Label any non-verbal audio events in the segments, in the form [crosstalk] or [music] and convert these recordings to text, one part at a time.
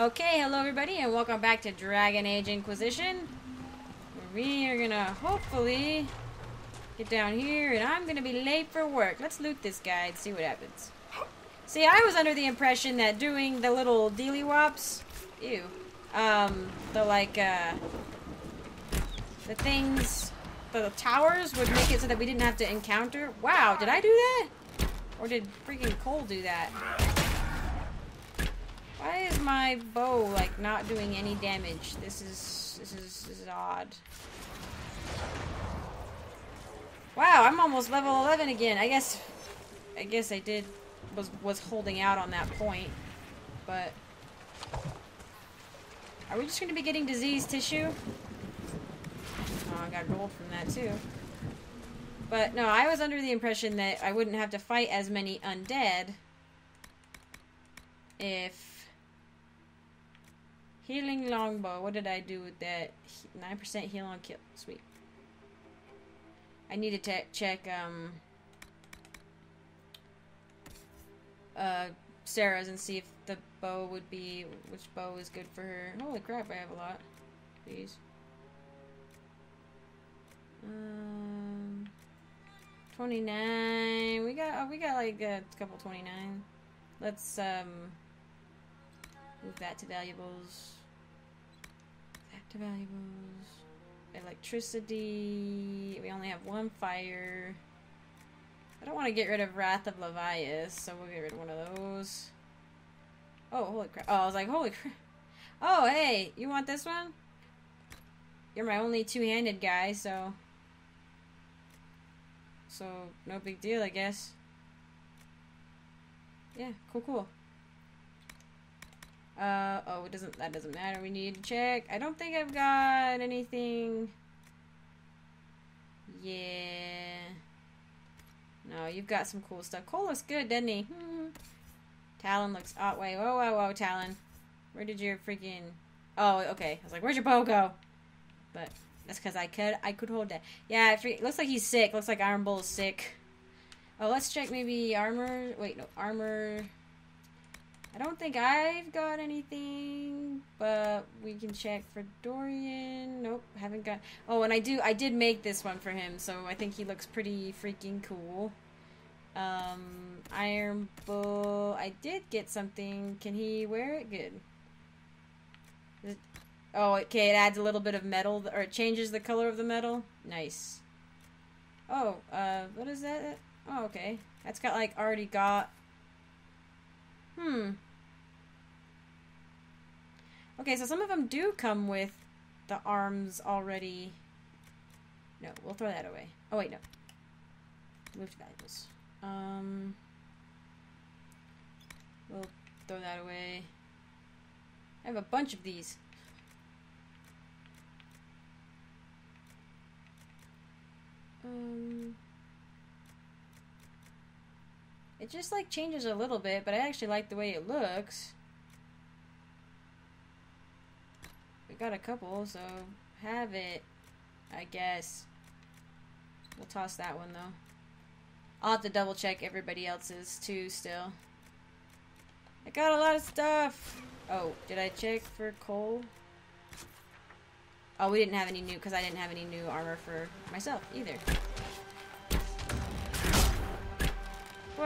Okay, hello everybody, and welcome back to Dragon Age Inquisition. We are gonna hopefully get down here, and I'm gonna be late for work. Let's loot this guy and see what happens. See, I was under the impression that doing the little dealy wops, ew, um, the like, uh, the things, the towers would make it so that we didn't have to encounter. Wow, did I do that? Or did freaking Cole do that? Why is my bow like not doing any damage? This is this is this is odd. Wow, I'm almost level 11 again. I guess I guess I did was was holding out on that point. But are we just going to be getting disease tissue? Oh, I got gold from that too. But no, I was under the impression that I wouldn't have to fight as many undead if healing longbow. What did I do with that? Nine percent heal on kill. Sweet. I need to check um uh Sera's and see if the bow would be which bow is good for her. Holy crap! I have a lot. Please. Um. 29. We got, oh, we got like a couple 29. Let's, um, move that to valuables. To valuables. Electricity. We only have one fire. I don't want to get rid of Wrath of Levias, so we'll get rid of one of those. Oh, holy crap. Oh, I was like, holy crap. Oh, hey, you want this one? You're my only two-handed guy, so... So, no big deal, I guess. Yeah, cool, cool. Uh, oh, it doesn't, that doesn't matter. We need to check. I don't think I've got anything. Yeah. No, you've got some cool stuff. Cole looks good, doesn't he? Hmm. Talon looks, oh, wait, whoa, whoa, whoa, Talon. Where did your freaking, oh, okay. I was like, where'd your bow go? But that's because I could I could hold that. Yeah, it looks like he's sick. Looks like Iron Bull is sick. Oh, let's check maybe armor. Wait, no, armor. I don't think I've got anything, but we can check for Dorian. Nope, haven't got. Oh, and I do. I did make this one for him, so I think he looks pretty freaking cool. Um, Iron Bull. I did get something. Can he wear it? Good. Oh, okay, it adds a little bit of metal, or it changes the color of the metal. Nice. Oh, uh, what is that? Oh, okay. That's got, like, already got... Hmm. Okay, so some of them do come with the arms already... No, we'll throw that away. Oh, wait, no. Move to valuables. Um... We'll throw that away. I have a bunch of these. Um, it just like changes a little bit, but I actually like the way it looks. We got a couple, so have it, I guess. We'll toss that one though. I'll have to double check everybody else's too still. I got a lot of stuff. Oh, did I check for Cole? Oh, we didn't have any new, because I didn't have any new armor for myself either.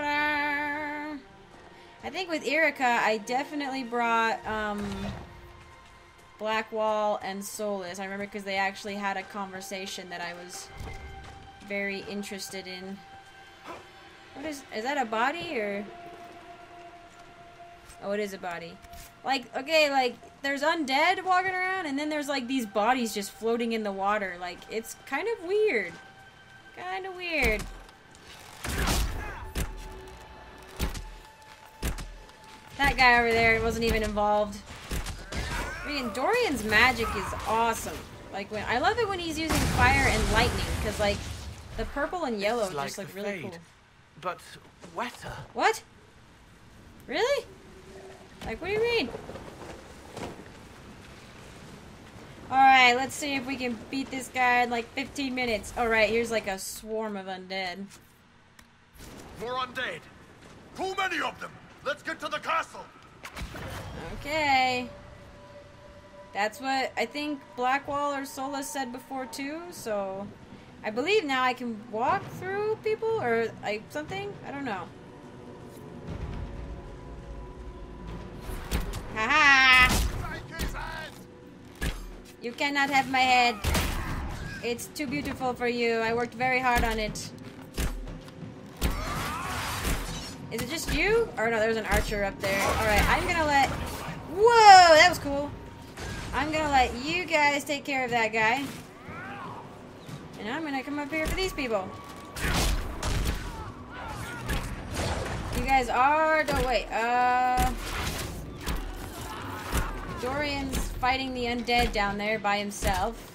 I think with Erica, I definitely brought um, Blackwall and Solas. I remember because they actually had a conversation that I was very interested in. What is, is that a body or? Oh, it is a body. Like, okay, like, there's undead walking around, and then there's, like, these bodies just floating in the water. Like, it's kind of weird. Kind of weird. That guy over there wasn't even involved. I mean, Dorian's magic is awesome. Like, when I love it when he's using fire and lightning, because, like, the purple and yellow like just look really fade, cool. But wetter. What? Really? Like, what do you mean? Alright, let's see if we can beat this guy in like 15 minutes. Alright, here's like a swarm of undead. More undead! Too many of them! Let's get to the castle! Okay. That's what I think Blackwall or Solas said before too. So I believe now I can walk through people or like something. I don't know. Haha! Head! You cannot have my head. It's too beautiful for you. I worked very hard on it. Is it just you? Or no, there's an archer up there. Alright, I'm gonna let... Whoa! That was cool. I'm gonna let you guys take care of that guy. And I'm gonna come up here for these people. You guys are... No, wait. Uh... Dorian's fighting the undead down there by himself.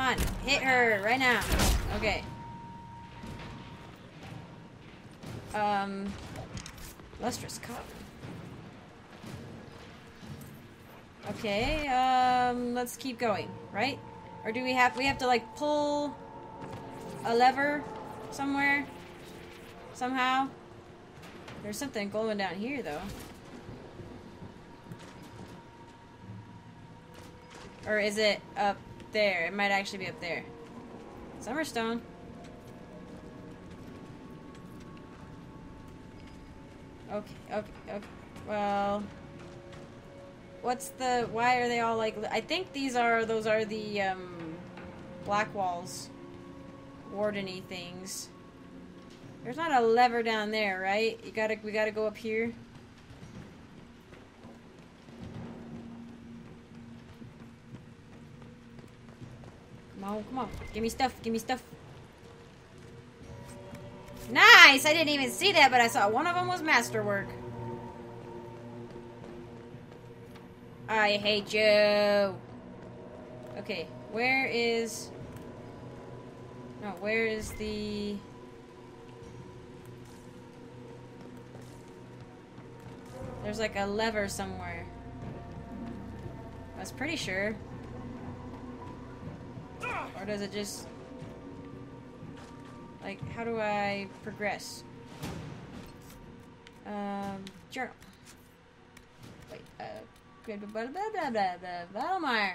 On, hit her right now. Okay. Um, lustrous cup. Okay. Um, let's keep going, right? Or do we have we have to like pull a lever somewhere somehow? There's something going down here though. Or is it up there? It might actually be up there. Summerstone. Okay, okay, okay. Well, what's the? Why are they all like? I think these are those are the um, Blackwall's, wardeny things. There's not a lever down there, right? You gotta, we gotta go up here. On, come on. Give me stuff, give me stuff. Nice! I didn't even see that, but I saw one of them was masterwork. I hate you. Okay, where is... No, where is the... There's like a lever somewhere. I was pretty sure. Or does it just... Like, how do I progress? Um, journal. Wait, uh, blah, blah, blah, blah, blah, Valmar.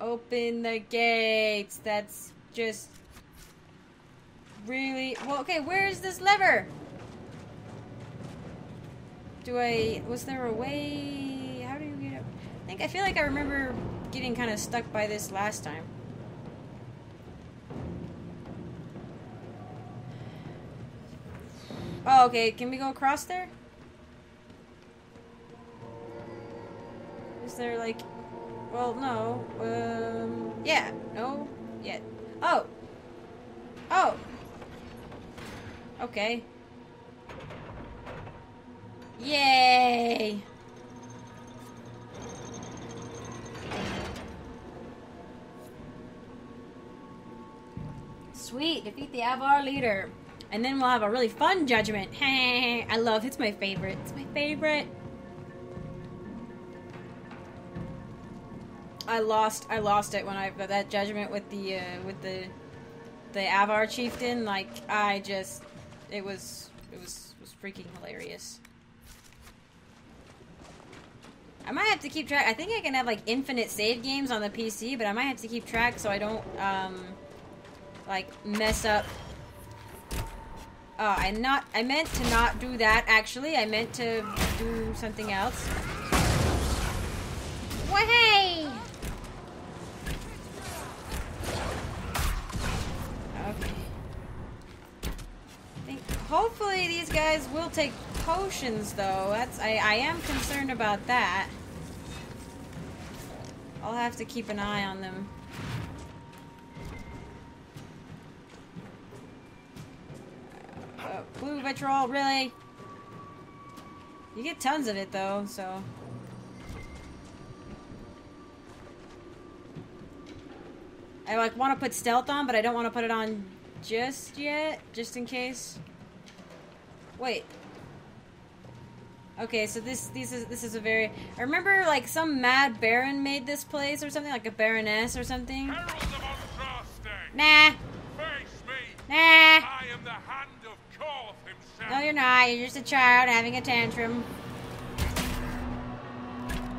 Open the gates. That's just really... Well, okay, where's this lever? Do I... Was there a way... How do you get up? I think... I feel like I remember getting kind of stuck by this last time. Oh, okay. Can we go across there? Is there like... Well, no. Um... Yeah. No. Yet. Oh! Oh! Okay. Yay! Sweet, defeat the Avvar leader. And then we'll have a really fun judgment. Hey, [laughs] I love it's my favorite. It's my favorite. I lost I lost it when I that judgment with the uh, with the the Avvar chieftain like I just it was it was was freaking hilarious. I might have to keep track. I think I can have like infinite save games on the PC, but I might have to keep track so I don't um like mess up. Oh, I not I meant to not do that actually. I meant to do something else. Way! Okay. Hopefully these guys will take potions though. That's I, I am concerned about that. I'll have to keep an eye on them. Vitriol, really? You get tons of it though, so. I like want to put stealth on, but I don't want to put it on just yet, just in case. Wait. Okay, so this this is this is a very. I remember like some mad baron made this place or something, like a baroness or something. Herald of Andraste! Nah, nah. You're not. You're just a child having a tantrum.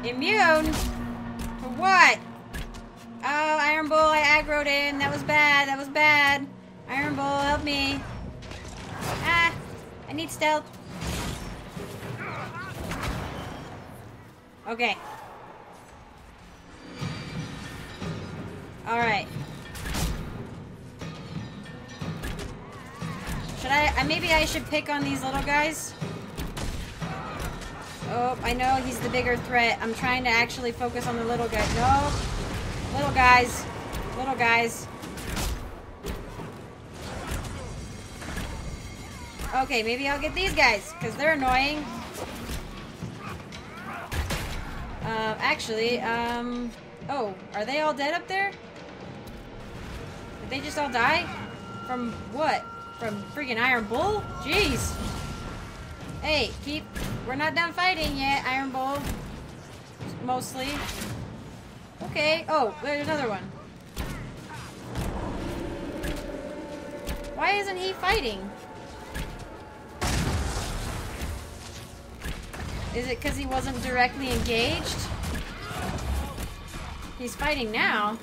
Immune? For what? Oh, Iron Bull, I aggroed in. That was bad. That was bad. Iron Bull, help me. Ah, I need stealth. Okay. Alright. Maybe I should pick on these little guys? Oh, I know he's the bigger threat. I'm trying to actually focus on the little guys. No. Little guys. Little guys. Okay, maybe I'll get these guys, because they're annoying. Uh, actually, um... Oh, are they all dead up there? Did they just all die? From what? From freaking Iron Bull? Jeez. Hey, keep... We're not done fighting yet, Iron Bull. Mostly. Okay. Oh, there's another one. Why isn't he fighting? Is it because he wasn't directly engaged? He's fighting now.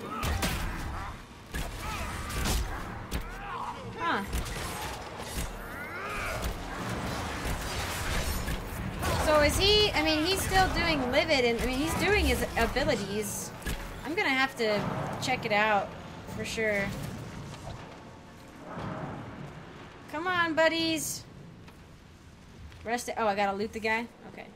Is he, I mean, he's still doing Livid, and I mean, he's doing his abilities. I'm gonna have to check it out for sure. Come on, buddies. Rest it. Oh, I gotta loot the guy? Okay.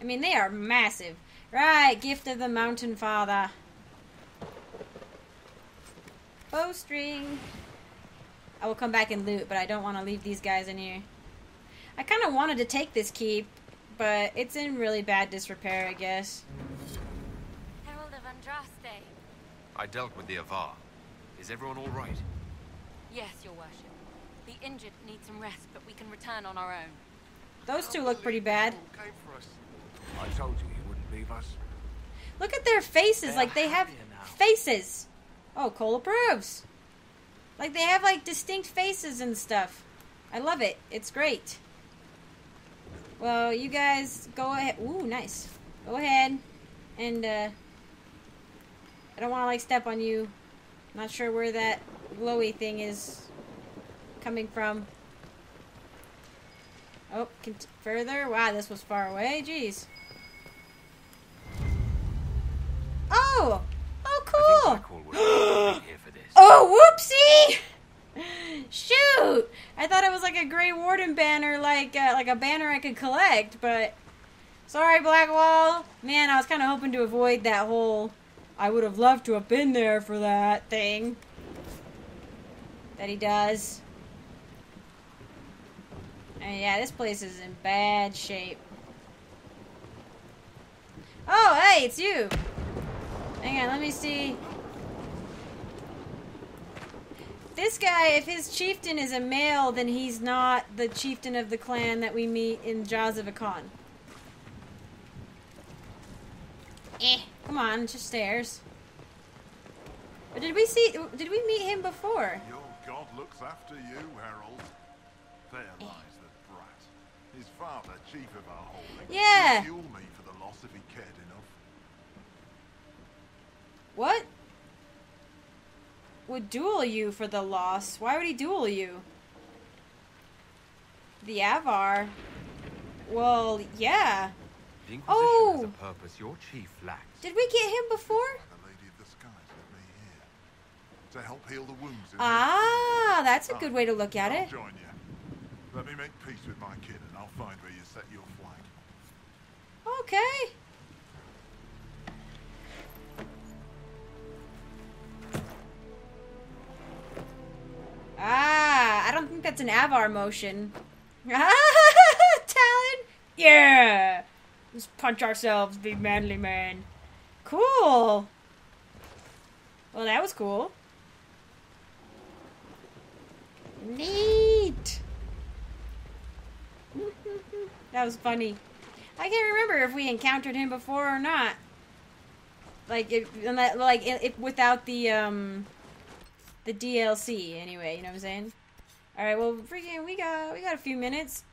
I mean, they are massive. Right, gift of the mountain father. Bowstring. I will come back and loot, but I don't want to leave these guys in here. I kind of wanted to take this keep, but it's in really bad disrepair, I guess. Herald of Andraste. I dealt with the Avvar. Is everyone all right? Yes, your worship. The injured need some rest, but we can return on our own. Those two look pretty bad. Who came for us? I told you he wouldn't leave us. Look at their faces, like they have faces. Oh, Cole approves. Like they have like distinct faces and stuff. I love it. It's great. Well, you guys go ahead. Ooh, nice. Go ahead. And uh I don't want to like step on you. Not sure where that glowy thing is coming from. Oh, further. Wow, this was far away. Jeez. Oh! Oh, I cool! think Blackwall would be here for this. Oh, whoopsie! Shoot! I thought it was like a Grey Warden banner, like uh, like a banner I could collect, but sorry, Blackwall. Man, I was kind of hoping to avoid that whole. I would have loved to have been there for that thing. That he does. And yeah, this place is in bad shape. Oh, hey, it's you. Hang on, let me see. This guy, if his chieftain is a male, then he's not the chieftain of the clan that we meet in Jaws of Hakkon. Eh, come on, it's just stairs. Or did we see? Did we meet him before? Your god looks after you, Herald. There lies the brat. His father, chief of our holding. Yeah. He'd fuel me for the loss if he cared enough. What? Would duel you for the loss? Why would he duel you? The Avvar. Well, yeah. The Inquisition Oh! has a purpose your chief lacks. Did we get him before? The Lady of the Skies led me here. To help heal the wounds in Ah, that's a good way to look at I'll it. join you. Let me make peace with my kid and I'll find where you set your flag. Okay. Ah, I don't think that's an Avvar motion. Ah, [laughs] Talon? Yeah. Let's punch ourselves, be manly man. Cool. Well, that was cool. Neat. [laughs] that was funny. I can't remember if we encountered him before or not. like if, like if, if without the um the DLC anyway. You know what I'm saying? All right. Well, freaking, we got we got a few minutes.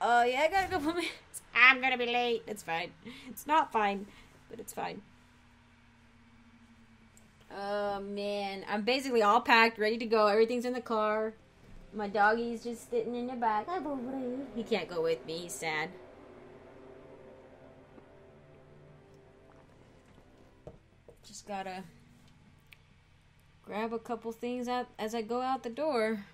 Oh yeah, I got a couple [laughs] minutes. I'm gonna be late. It's fine. It's not fine, but it's fine. Oh man, I'm basically all packed, ready to go. Everything's in the car. My doggy's just sitting in the back. He can't go with me. He's sad. Just gotta grab a couple things out as I go out the door.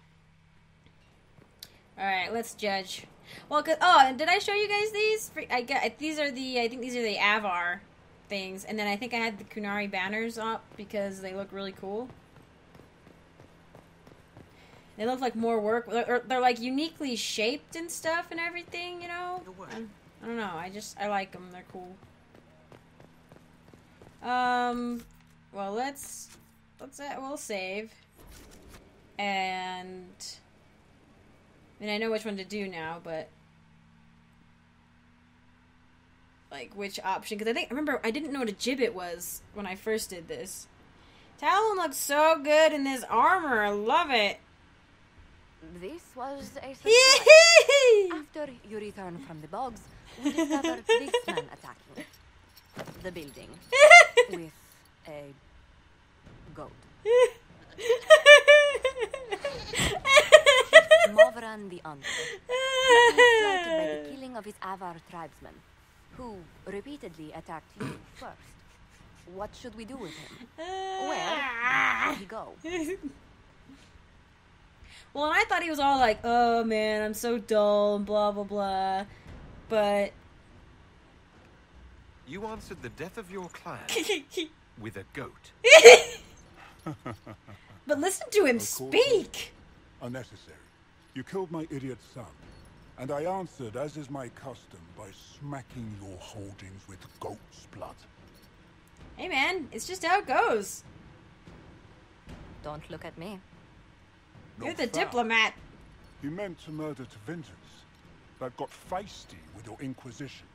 All right, let's judge. Well, 'cause- oh, and did I show you guys these? I got these are the I think these are the Avvar things, and then I think I had the Qunari banners up because they look really cool. They look like more work. They're, they're like uniquely shaped and stuff and everything, you know. I, I don't know. I just I like them. They're cool. Um, well let's let's uh, we'll save, and I mean I know which one to do now, but like which option? Because I think I remember I didn't know what a gibbet was when I first did this. Talon looks so good in this armor. I love it. This was a [laughs] surprise. After you return from the bogs, we discovered this [laughs] man attacking the building [laughs] with a goat. [laughs] Movran the Under. He by the killing of his Avvar tribesmen, who repeatedly attacked you [coughs] first. What should we do with him? Where did he go? Well, and I thought he was all like, "Oh man, I'm so dull," and blah blah blah. But You answered the death of your clan [laughs] with a goat. [laughs] but listen to him course. speak. Unnecessary. You killed my idiot son, and I answered, as is my custom, by smacking your holdings with goat's blood. Hey man, it's just how it goes. Don't look at me. You're the foul. diplomat. You meant to murder Tevinters, but got feisty with your inquisition.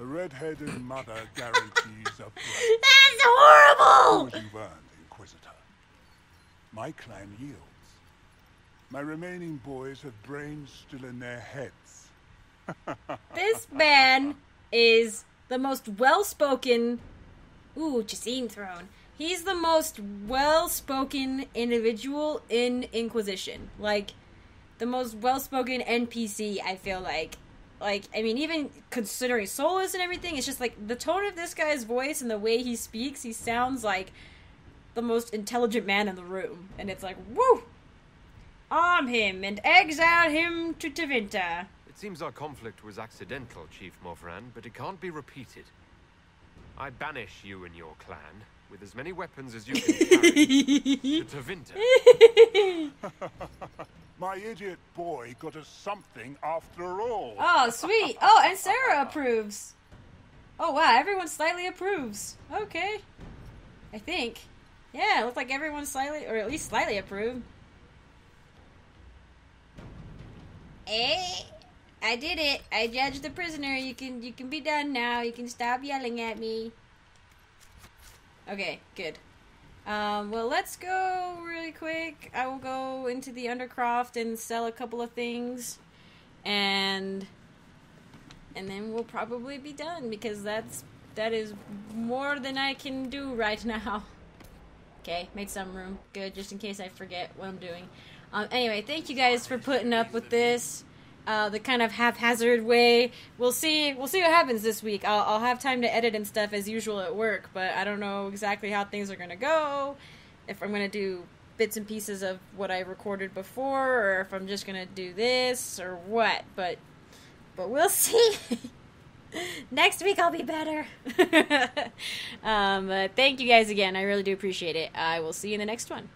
A red-headed mother guarantees a [laughs] break. That's horrible. Inquisitor. My clan yields. My remaining boys have brains still in their heads. [laughs] This man is the most well-spoken. Ooh, Jasine Throne. He's the most well-spoken individual in Inquisition. Like the most well-spoken NPC. I feel like. Like, I mean, even considering Solas and everything, it's just like the tone of this guy's voice and the way he speaks, he sounds like the most intelligent man in the room. And it's like, woo! Arm him and exile him to Tevinter. It seems our conflict was accidental, Chief Movran, but it can't be repeated. I banish you and your clan with as many weapons as you can carry [laughs] to Tevinter. [laughs] My idiot boy got us something after all. Oh, sweet. Oh, and Sera approves. Oh, wow. Everyone slightly approves. Okay. I think. Yeah, it looks like everyone slightly, or at least slightly approved. Eh, I did it. I judged the prisoner. You can, you can be done now. You can stop yelling at me. Okay, good. Um, well, let's go really quick. I will go into the Undercroft and sell a couple of things, and and then we'll probably be done because that's that is more than I can do right [laughs] now. Okay, made some room. Good, just in case I forget what I'm doing. Um, anyway, thank you guys for putting up with this. Uh, the kind of haphazard way. We'll see. We'll see what happens this week. I'll, I'll have time to edit and stuff as usual at work, but I don't know exactly how things are gonna go. If I'm gonna do bits and pieces of what I recorded before, or if I'm just gonna do this, or what. But but we'll [laughs] see. Next week I'll be better. [laughs] um, thank you guys again. I really do appreciate it. I will see you in the next one.